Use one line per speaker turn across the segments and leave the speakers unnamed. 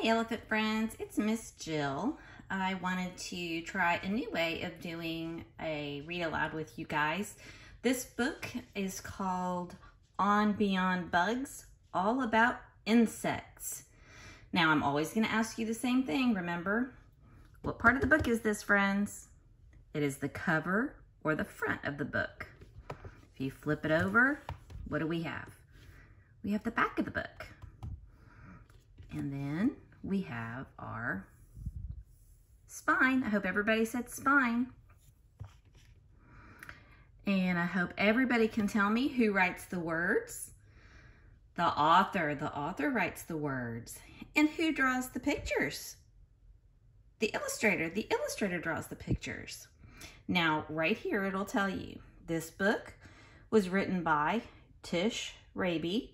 Hi elephant friends, it's Miss Jill. I wanted to try a new way of doing a read aloud with you guys. This book is called On Beyond Bugs, all about insects. Now I'm always going to ask you the same thing, remember? What part of the book is this, friends? It is the cover or the front of the book. If you flip it over, what do we have? We have the back of the book. And then we have our spine. I hope everybody said spine. And I hope everybody can tell me who writes the words. The author. The author writes the words. And who draws the pictures? The illustrator. The illustrator draws the pictures. Now, right here, it'll tell you. This book was written by Tish Rabe,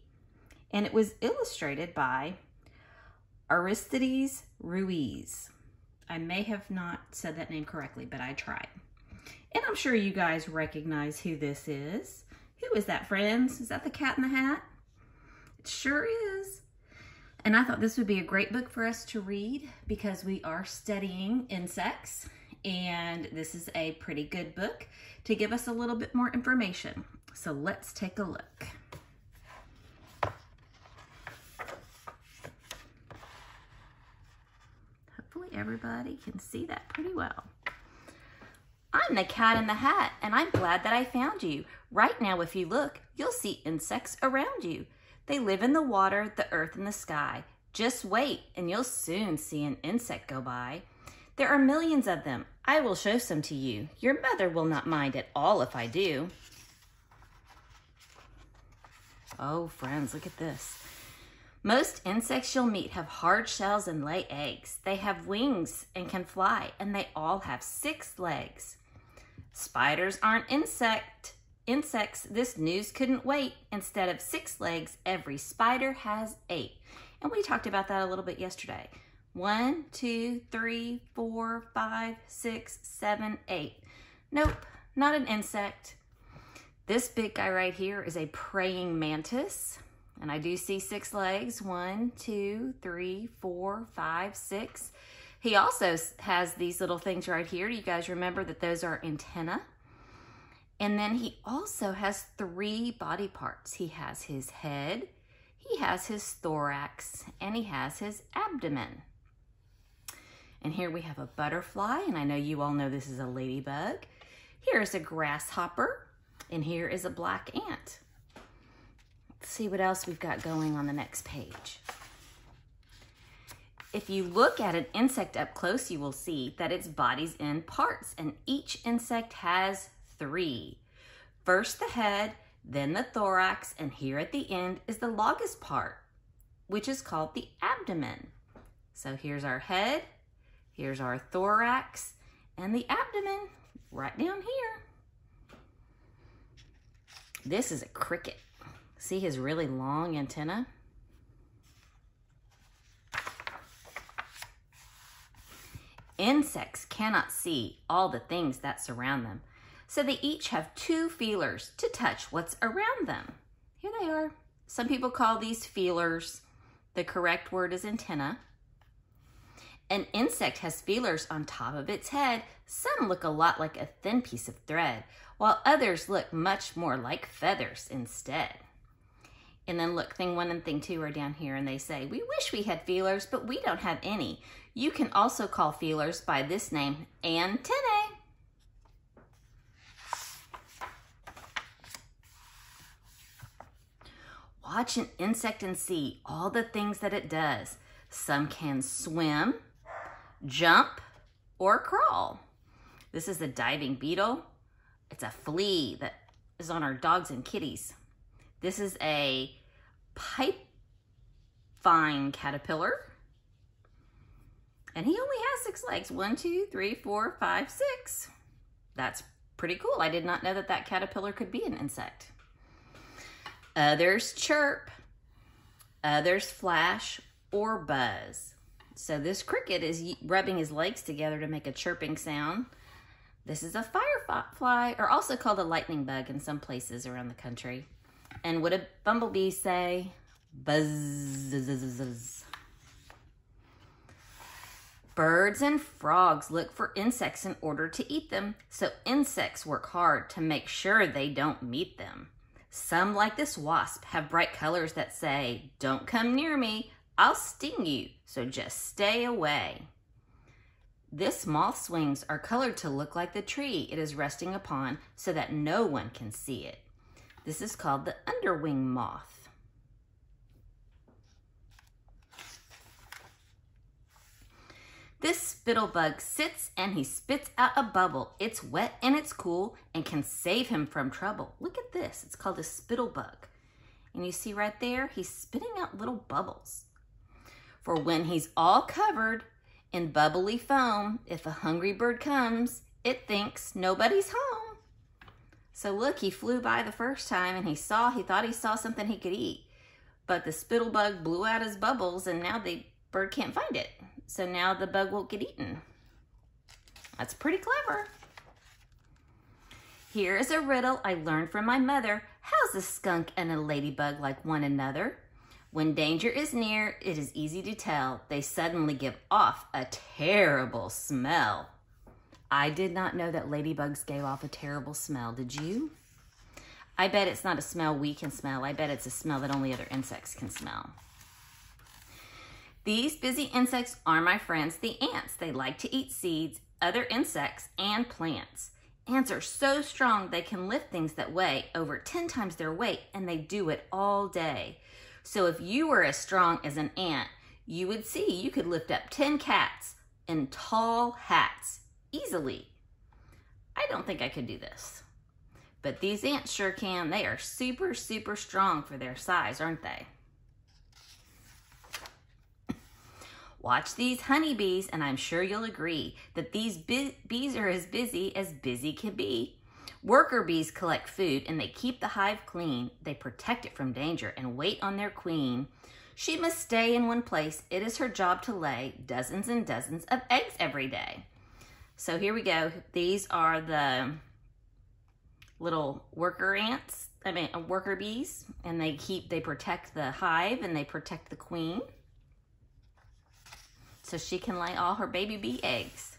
and it was illustrated by Aristides Ruiz. I may have not said that name correctly, but I tried. And I'm sure you guys recognize who this is. Who is that, friends? Is that the cat in the hat? It sure is. And I thought this would be a great book for us to read because we are studying insects. And this is a pretty good book to give us a little bit more information. So let's take a look. Everybody can see that pretty well. I'm the cat in the hat, and I'm glad that I found you. Right now, if you look, you'll see insects around you. They live in the water, the earth, and the sky. Just wait, and you'll soon see an insect go by. There are millions of them. I will show some to you. Your mother will not mind at all if I do. Oh, friends, look at this. Most insects you'll meet have hard shells and lay eggs. They have wings and can fly, and they all have six legs. Spiders aren't insect insects. This news couldn't wait. Instead of six legs, every spider has eight. And we talked about that a little bit yesterday. One, two, three, four, five, six, seven, eight. Nope, not an insect. This big guy right here is a praying mantis. And I do see six legs. One, two, three, four, five, six. He also has these little things right here. Do you guys remember that those are antenna. And then he also has three body parts. He has his head, he has his thorax, and he has his abdomen. And here we have a butterfly, and I know you all know this is a ladybug. Here is a grasshopper, and here is a black ant. See what else we've got going on the next page. If you look at an insect up close, you will see that its body's in parts, and each insect has three. First the head, then the thorax, and here at the end is the longest part, which is called the abdomen. So here's our head, here's our thorax, and the abdomen right down here. This is a cricket. See his really long antenna? Insects cannot see all the things that surround them, so they each have two feelers to touch what's around them. Here they are. Some people call these feelers. The correct word is antenna. An insect has feelers on top of its head. Some look a lot like a thin piece of thread, while others look much more like feathers instead. And then look, thing one and thing two are down here and they say, we wish we had feelers, but we don't have any. You can also call feelers by this name, antennae. Watch an insect and see all the things that it does. Some can swim, jump, or crawl. This is a diving beetle. It's a flea that is on our dogs and kitties. This is a pipe vine caterpillar. And he only has six legs. One, two, three, four, five, six. That's pretty cool. I did not know that that caterpillar could be an insect. Others chirp. Others flash or buzz. So this cricket is rubbing his legs together to make a chirping sound. This is a firefly, or also called a lightning bug in some places around the country. And would a bumblebee say? Buzz. Birds and frogs look for insects in order to eat them, so insects work hard to make sure they don't meet them. Some, like this wasp, have bright colors that say, Don't come near me, I'll sting you, so just stay away. This moth's wings are colored to look like the tree it is resting upon so that no one can see it. This is called the underwing moth. This spittlebug sits and he spits out a bubble. It's wet and it's cool and can save him from trouble. Look at this. It's called a spittlebug. And you see right there, he's spitting out little bubbles. For when he's all covered in bubbly foam, if a hungry bird comes, it thinks nobody's home. So look, he flew by the first time and he saw, he thought he saw something he could eat. But the spittlebug blew out his bubbles and now the bird can't find it. So now the bug won't get eaten. That's pretty clever. Here is a riddle I learned from my mother. How's a skunk and a ladybug like one another? When danger is near, it is easy to tell. They suddenly give off a terrible smell. I did not know that ladybugs gave off a terrible smell. Did you? I bet it's not a smell we can smell. I bet it's a smell that only other insects can smell. These busy insects are my friends, the ants. They like to eat seeds, other insects, and plants. Ants are so strong they can lift things that weigh over 10 times their weight, and they do it all day. So if you were as strong as an ant, you would see you could lift up 10 cats in tall hats easily. I don't think I could do this. But these ants sure can. They are super, super strong for their size, aren't they? Watch these honeybees, and I'm sure you'll agree that these bees are as busy as busy can be. Worker bees collect food and they keep the hive clean. They protect it from danger and wait on their queen. She must stay in one place. It is her job to lay dozens and dozens of eggs every day. So here we go. These are the little worker ants, I mean uh, worker bees, and they keep, they protect the hive and they protect the queen so she can lay all her baby bee eggs.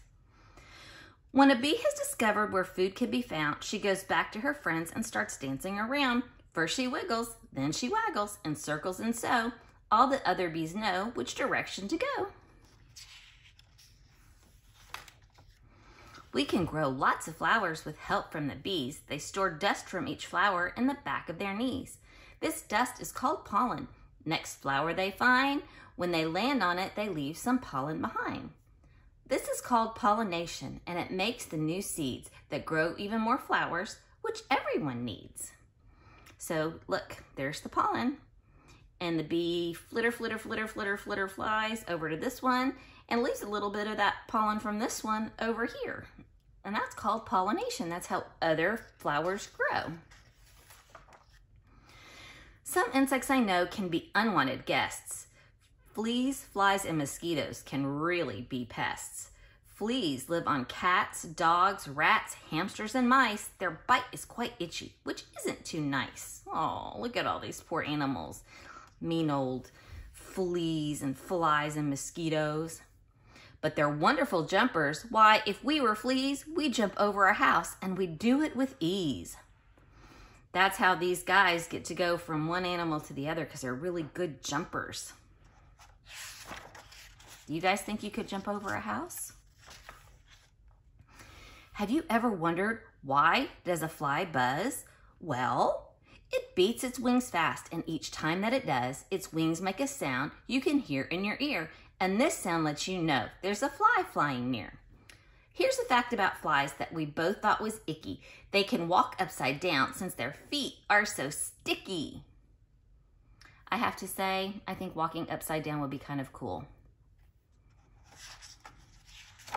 When a bee has discovered where food can be found, she goes back to her friends and starts dancing around. First she wiggles, then she waggles and circles and so all the other bees know which direction to go. We can grow lots of flowers with help from the bees. They store dust from each flower in the back of their knees. This dust is called pollen. Next flower they find, when they land on it, they leave some pollen behind. This is called pollination, and it makes the new seeds that grow even more flowers, which everyone needs. So look, there's the pollen. And the bee flitter, flitter, flitter, flitter, flitter flies over to this one and leaves a little bit of that pollen from this one over here. And that's called pollination. That's how other flowers grow. Some insects I know can be unwanted guests. Fleas, flies, and mosquitoes can really be pests. Fleas live on cats, dogs, rats, hamsters, and mice. Their bite is quite itchy, which isn't too nice. Oh, look at all these poor animals. Mean old fleas and flies and mosquitoes. But they're wonderful jumpers. Why, if we were fleas, we'd jump over a house and we'd do it with ease. That's how these guys get to go from one animal to the other because they're really good jumpers. Do you guys think you could jump over a house? Have you ever wondered why does a fly buzz? Well, it beats its wings fast, and each time that it does, its wings make a sound you can hear in your ear. And this sound lets you know there's a fly flying near. Here's a fact about flies that we both thought was icky. They can walk upside down since their feet are so sticky. I have to say, I think walking upside down would be kind of cool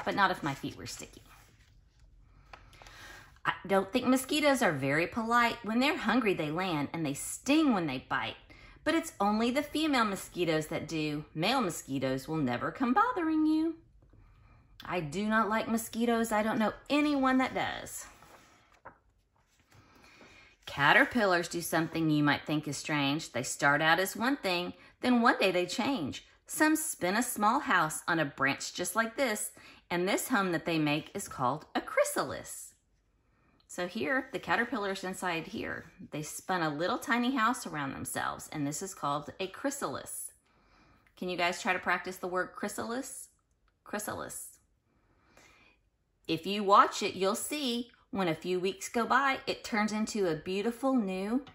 but not if my feet were sticky. I don't think mosquitoes are very polite. When they're hungry, they land and they sting when they bite. But it's only the female mosquitoes that do. Male mosquitoes will never come bothering you. I do not like mosquitoes. I don't know anyone that does. Caterpillars do something you might think is strange. They start out as one thing, then one day they change. Some spin a small house on a branch just like this, and this home that they make is called a chrysalis. So here, the caterpillars inside here, they spun a little tiny house around themselves, and this is called a chrysalis. Can you guys try to practice the word chrysalis? Chrysalis. If you watch it, you'll see when a few weeks go by, it turns into a beautiful new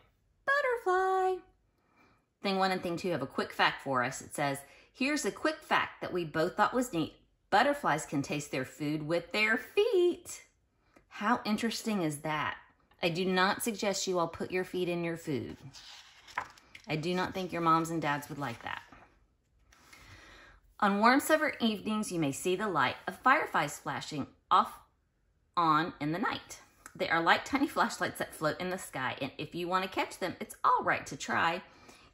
butterfly. Thing one and thing two have a quick fact for us. It says, here's a quick fact that we both thought was neat. Butterflies can taste their food with their feet. How interesting is that? I do not suggest you all put your feet in your food. I do not think your moms and dads would like that. On warm summer evenings, you may see the light of fireflies flashing off on in the night. They are like tiny flashlights that float in the sky, and if you want to catch them, it's all right to try.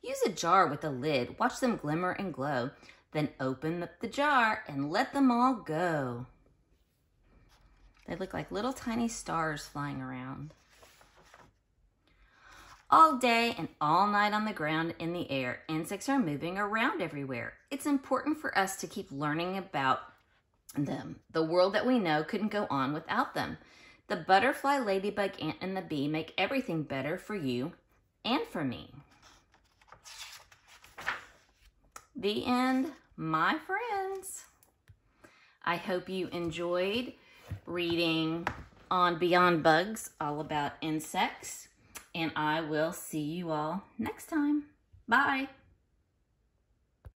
Use a jar with a lid, watch them glimmer and glow, then open up the jar and let them all go. They look like little tiny stars flying around. All day and all night on the ground in the air, insects are moving around everywhere. It's important for us to keep learning about them. The world that we know couldn't go on without them. The butterfly, ladybug, ant, and the bee make everything better for you and for me. The end, my friends. I hope you enjoyed reading on Beyond Bugs, all about insects. And I will see you all next time. Bye.